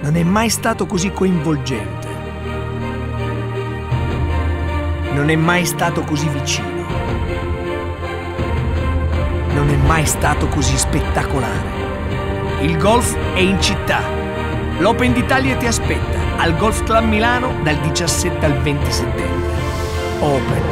non è mai stato così coinvolgente. Non è mai stato così vicino. Non è mai stato così spettacolare. Il golf è in città. L'Open d'Italia ti aspetta al Golf Club Milano dal 17 al 20 settembre. Open